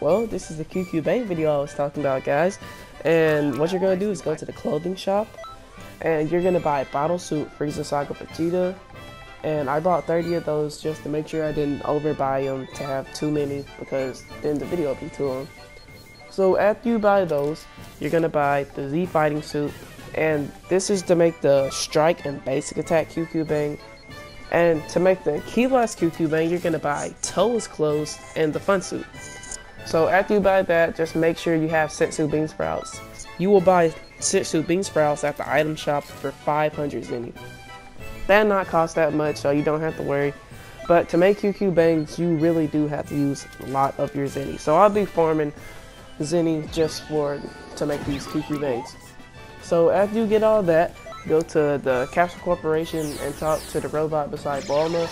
well, this is the QQ Bang video I was talking about, guys. And what you're to do is go to the clothing shop, and you're to buy Battle Suit Frieza Saga Vegeta. And I bought 30 of those just to make sure I didn't overbuy them to have too many, because then the video would be too long. So after you buy those, you're to buy the Z Fighting Suit, and this is to make the Strike and Basic Attack QQ Bang. And to make the Ki Blast QQ Bang, you're to buy Towa's Clothes and the Fun Suit. So after you buy that, just make sure you have Senzu Bean Sprouts. You will buy Senzu Bean Sprouts at the item shop for 500 Zeni. That not cost that much, so you don't have to worry. But to make QQ Bangs, you really do have to use a lot of your Zeni. So I'll be farming Zeni just for to make these QQ Bangs. So after you get all that, go to the Capsule Corporation and talk to the robot beside Bulma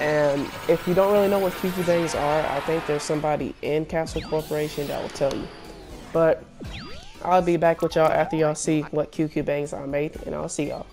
and if you don't really know what QQ Bangs are, I think there's somebody in Capsule Corporation that will tell you. But I'll be back with y'all after y'all see what QQ Bangs I made, and I'll see y'all.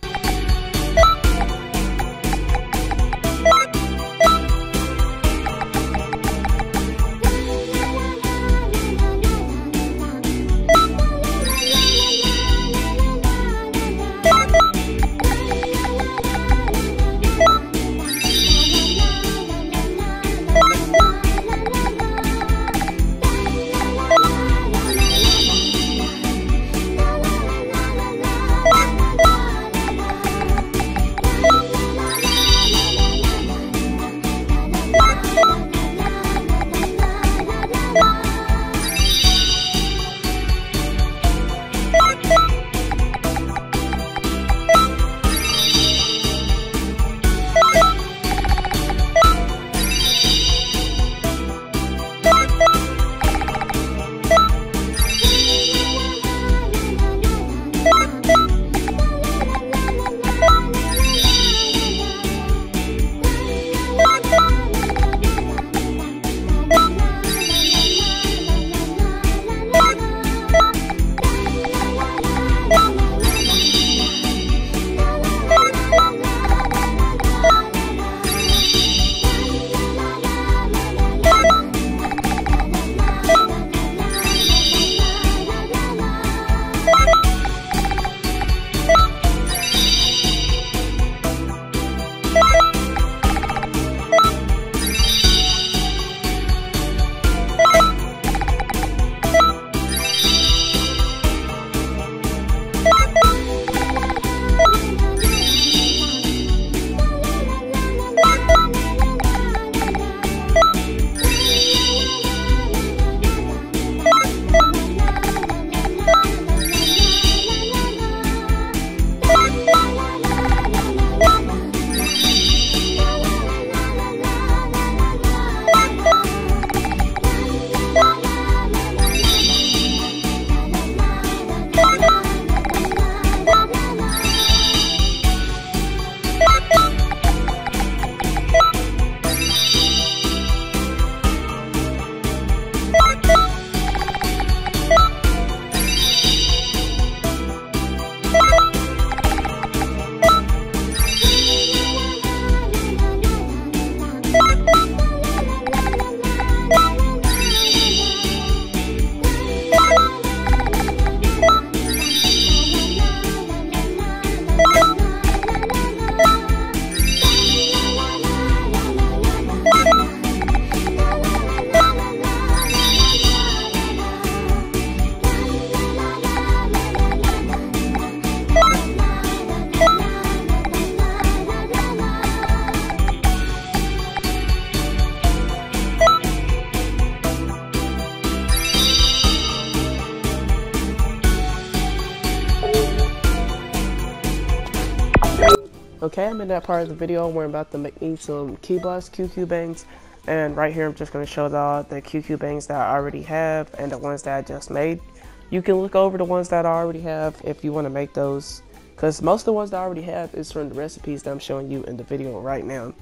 Okay, I'm in that part of the video where I'm about to make me some Ki Blast QQ bangs. And right here, I'm just going to show y'all the QQ bangs that I already have and the ones that I just made. You can look over the ones that I already have if you want to make those. Because most of the ones that I already have is from the recipes that I'm showing you in the video right now.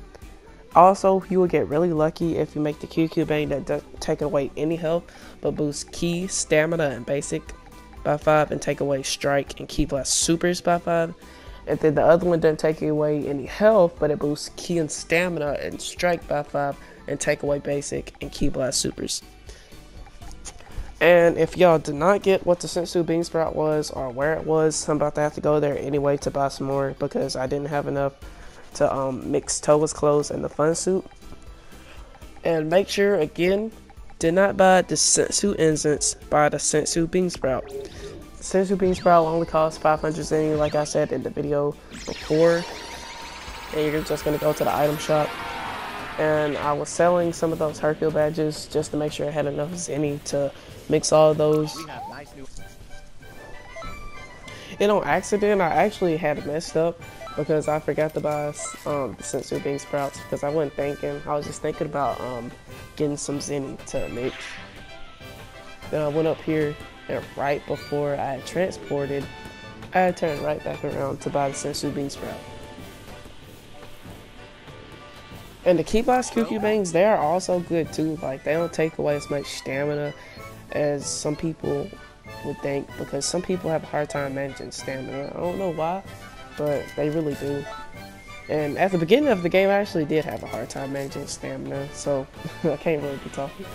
Also, you will get really lucky if you make the QQ bang that doesn't take away any health, but boosts Ki, Stamina, and Basic by 5, and take away Strike and Ki Blast Supers by 5. And then the other one doesn't take away any health, but it boosts Ki and Stamina and Strike by 5 and take away Basic and Ki Blast Supers. And if y'all did not get what the Senzu bean sprout was or where it was, I'm about to have to go there anyway to buy some more because I didn't have enough to um, mix Towa's clothes and the fun suit. And make sure again, did not buy the Senzu incense, buy the Senzu bean sprout. Senzu bean sprout only costs 500 zen, like I said in the video before. And you're just gonna go to the item shop and I was selling some of those Hercule badges just to make sure I had enough Zeni to mix all of those. And on accident, I actually had messed up because I forgot to buy um, Senzu Bean Sprouts because I wasn't thinking. I was just thinking about um, getting some Zeni to mix. Then I went up here and right before I had transported, I had turned right back around to buy the Senzu Bean Sprout. And the Ki Blast QQ Bangs, they are also good too. Like, they don't take away as much stamina as some people would think because some people have a hard time managing stamina. I don't know why, but they really do. And at the beginning of the game, I actually did have a hard time managing stamina, so I can't really be talking.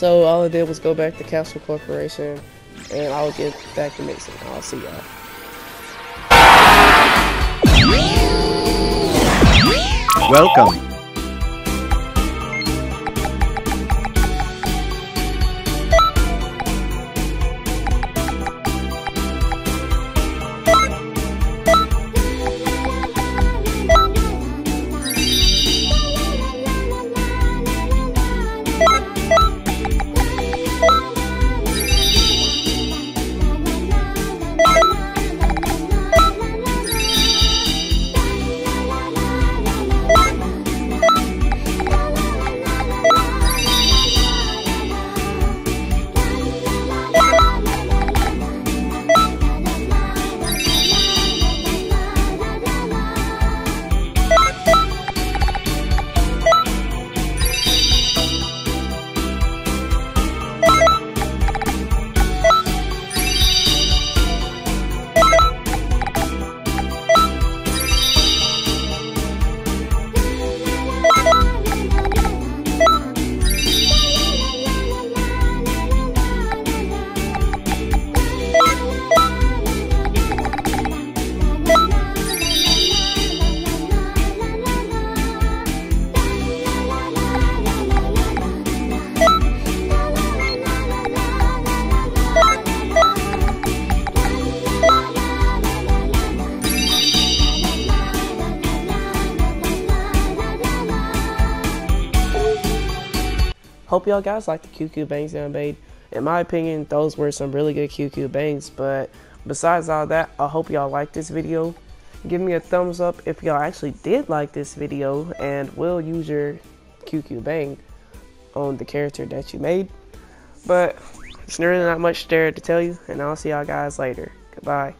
So all I did was go back to Capsule Corporation, and I'll get back to mixing. I'll see y'all. Welcome. Hope y'all guys like the QQ bangs that I made. In my opinion, those were some really good QQ bangs. But besides all that, I hope y'all like this video. Give me a thumbs up if y'all actually did like this video and will use your QQ bang on the character that you made. But it's really not much there to tell you, and I'll see y'all guys later. Goodbye.